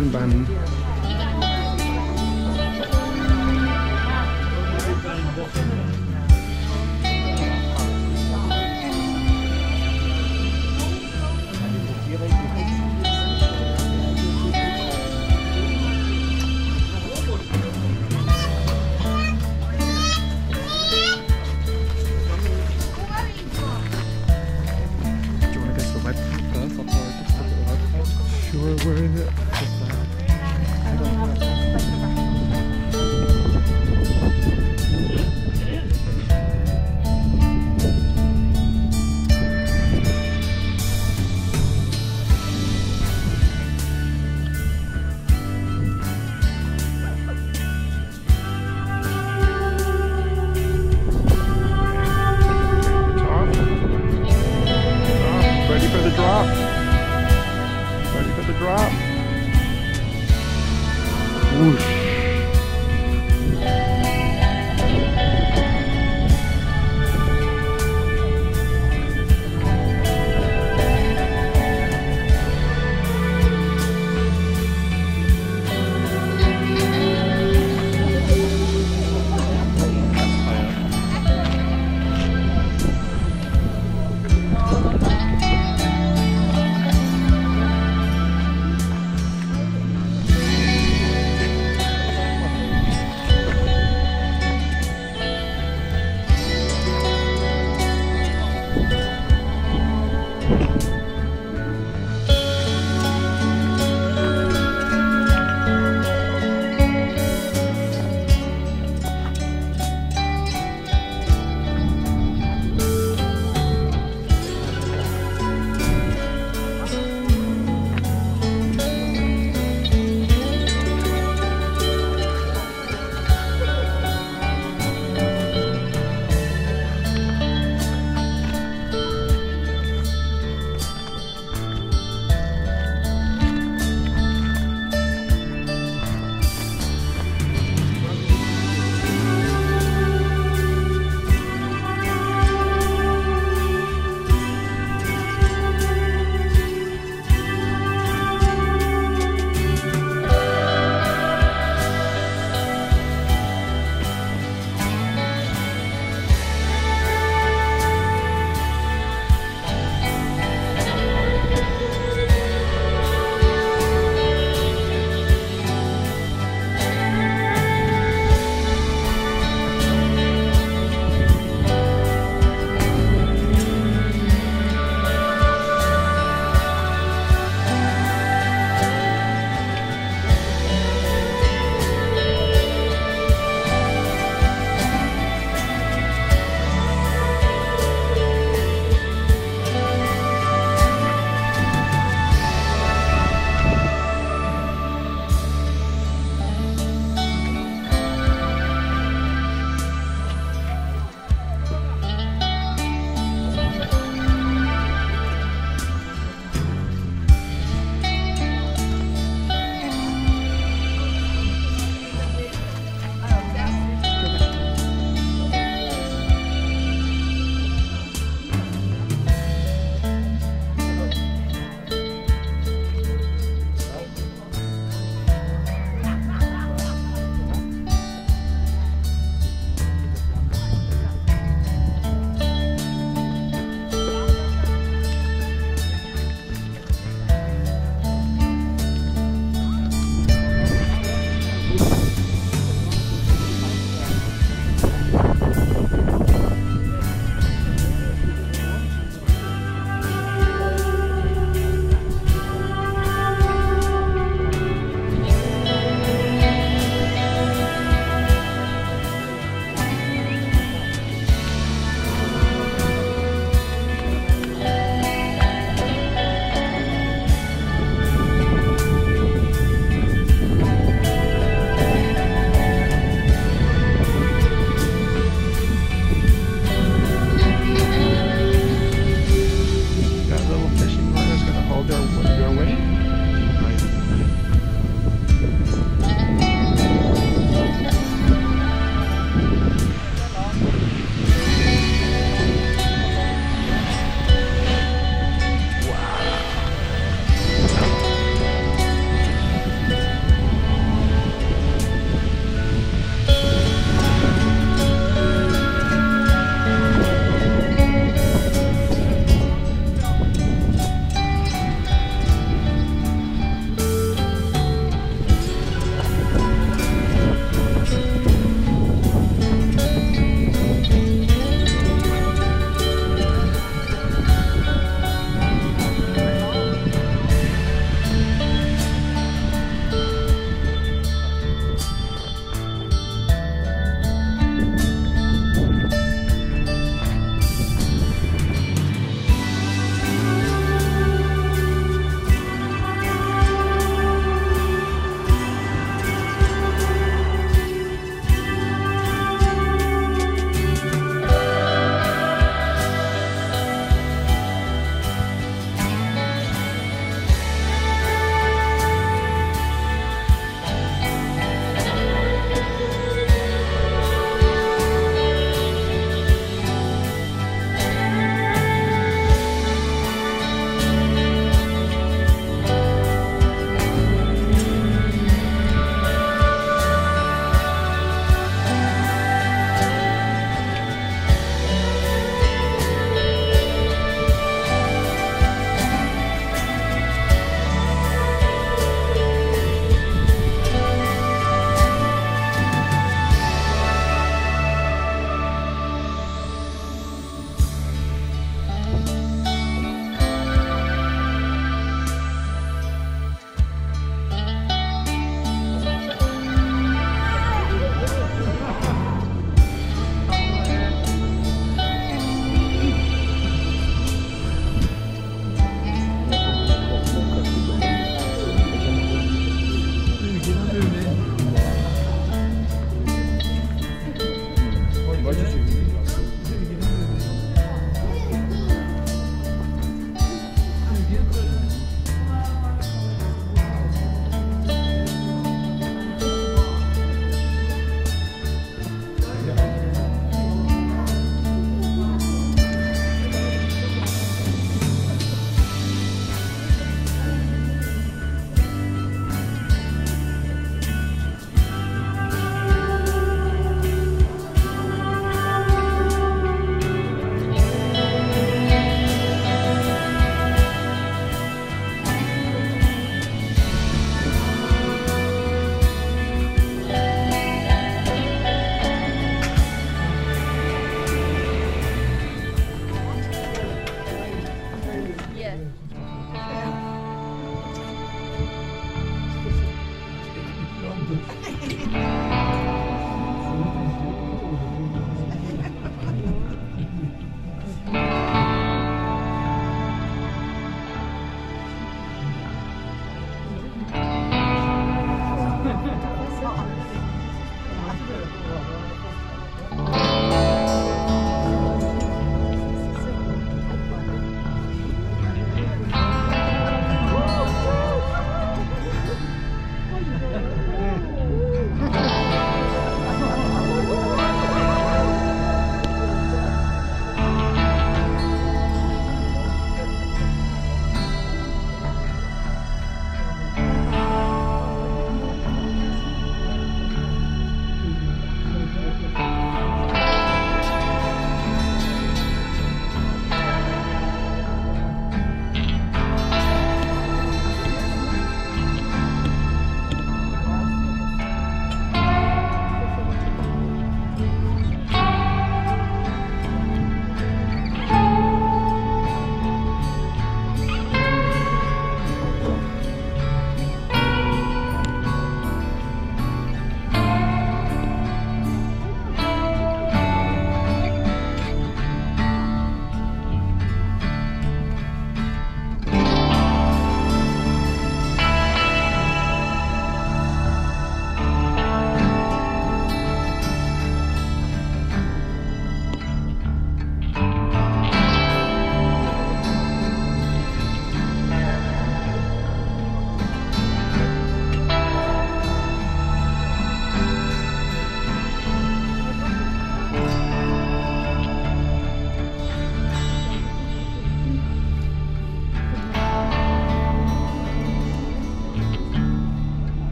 cinnamon